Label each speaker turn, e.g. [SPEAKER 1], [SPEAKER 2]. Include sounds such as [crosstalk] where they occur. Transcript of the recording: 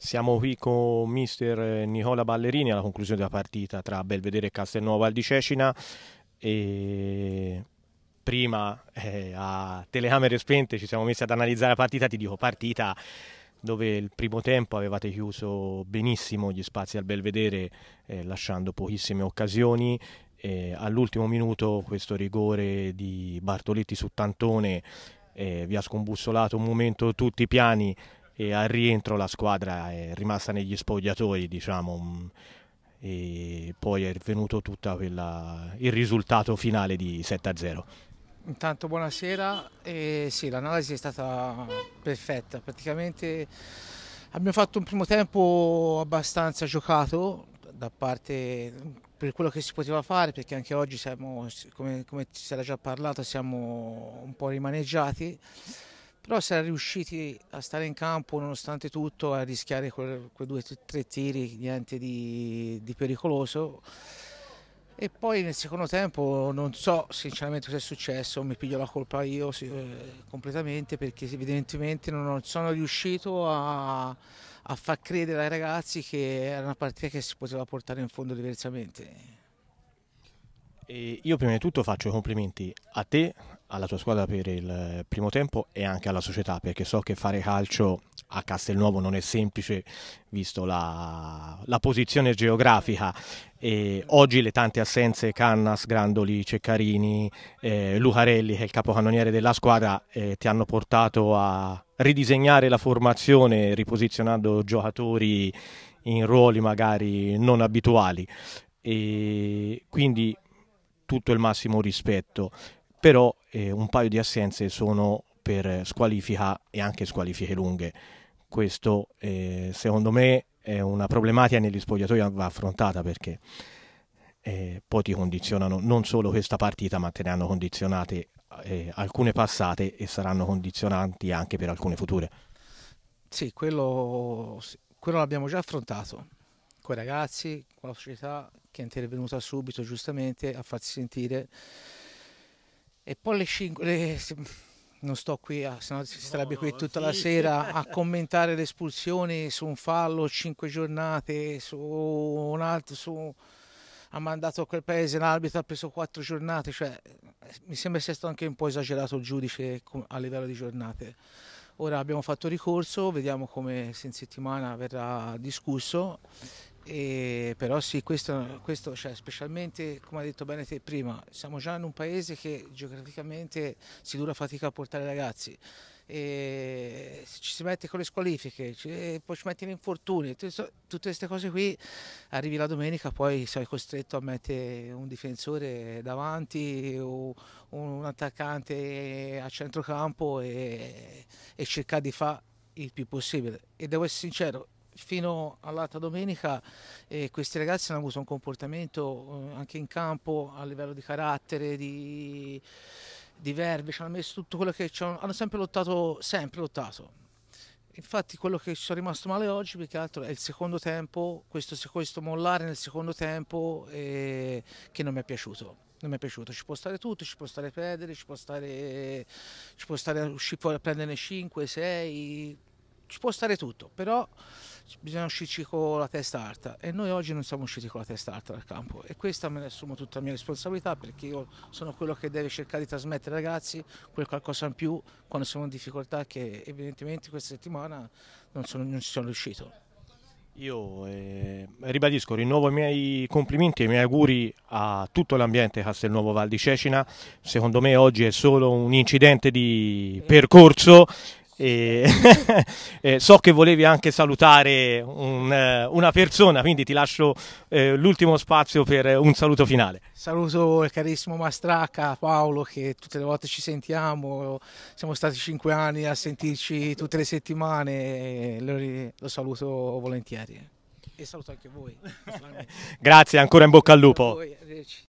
[SPEAKER 1] Siamo qui con mister Nicola Ballerini alla conclusione della partita tra Belvedere e Castelnuovo Val di Cecina. E prima eh, a telecamere spente ci siamo messi ad analizzare la partita, ti dico partita dove il primo tempo avevate chiuso benissimo gli spazi al Belvedere eh, lasciando pochissime occasioni. Eh, all'ultimo minuto questo rigore di Bartoletti su Tantone eh, vi ha scombussolato un momento tutti i piani e al rientro la squadra è rimasta negli spogliatoi, diciamo, mm, e poi è venuto tutto il risultato finale di 7-0.
[SPEAKER 2] Intanto buonasera, e sì, l'analisi è stata perfetta, praticamente abbiamo fatto un primo tempo abbastanza giocato da parte per quello che si poteva fare perché anche oggi siamo, come, come si era già parlato, siamo un po' rimaneggiati però si era riusciti a stare in campo nonostante tutto a rischiare quei, due o tre tiri, niente di, di, pericoloso. E poi nel secondo tempo non so sinceramente cosa è successo, mi piglio la colpa io eh, completamente perché evidentemente non sono riuscito a, a far credere ai ragazzi che era una partita che si poteva portare in fondo diversamente.
[SPEAKER 1] E io prima di tutto faccio i complimenti a te, alla tua squadra per il primo tempo e anche alla società perché so che fare calcio a Castelnuovo non è semplice visto la, la posizione geografica. E oggi le tante assenze Cannas, Grandoli, Ceccarini, eh, Lucarelli che è il capocannoniere della squadra eh, ti hanno portato a ridisegnare la formazione riposizionando giocatori in ruoli magari non abituali. E quindi tutto il massimo rispetto, però eh, un paio di assenze sono per squalifica e anche squalifiche lunghe. Questo eh, secondo me è una problematica negli spogliatoi va affrontata perché eh, poi ti condizionano non solo questa partita ma te ne hanno condizionate eh, alcune passate e saranno condizionanti anche per alcune future.
[SPEAKER 2] Sì, quello, quello l'abbiamo già affrontato i ragazzi, con la società che è intervenuta subito giustamente a farsi sentire. E poi le 5... Le, non sto qui, a, se no si starebbe qui tutta la sera a [laughs] commentare le espulsioni su un fallo, 5 giornate, su un altro, su, ha mandato a quel paese l'arbitro, ha preso 4 giornate, cioè mi sembra sia stato anche un po' esagerato il giudice a livello di giornate. Ora abbiamo fatto ricorso, vediamo come se in settimana verrà discusso e però sì, questo, questo cioè, specialmente come ha detto bene te prima, siamo già in un paese che geograficamente si dura fatica a portare ragazzi e ci si mette con le squalifiche, poi ci metti in infortuni, tutte queste cose qui, arrivi la domenica poi sei costretto a mettere un difensore davanti o un attaccante a centrocampo e, e cercare di fare il più possibile. E devo essere sincero, fino all'altra domenica eh, questi ragazzi hanno avuto un comportamento eh, anche in campo a livello di carattere, di, di verbi, ci hanno messo tutto quello che hanno, hanno sempre lottato, sempre lottato. Infatti quello che ci sono rimasto male oggi più che altro è il secondo tempo, questo, questo mollare nel secondo tempo eh, che non mi è piaciuto non mi è piaciuto, ci può stare tutto, ci può stare perdere, ci può stare, ci può stare uscire fuori a prenderne 5, 6, ci può stare tutto, però bisogna uscirci con la testa alta e noi oggi non siamo usciti con la testa alta dal campo e questa me ne assumo tutta la mia responsabilità perché io sono quello che deve cercare di trasmettere ai ragazzi quel qualcosa in più quando siamo in difficoltà che evidentemente questa settimana non, sono, non ci sono riuscito.
[SPEAKER 1] Io eh, ribadisco, rinnovo i miei complimenti e i miei auguri a tutto l'ambiente Castelnuovo Val di Cecina. Secondo me oggi è solo un incidente di percorso e [laughs] eh, so che volevi anche salutare un, eh, una persona, quindi ti lascio eh, l'ultimo spazio per un saluto finale.
[SPEAKER 2] Saluto il carissimo Mastracca, Paolo, che tutte le volte ci sentiamo, siamo stati cinque anni a sentirci tutte le settimane, lo, lo saluto volentieri. E saluto anche voi. [laughs]
[SPEAKER 1] Grazie, ancora in bocca al lupo.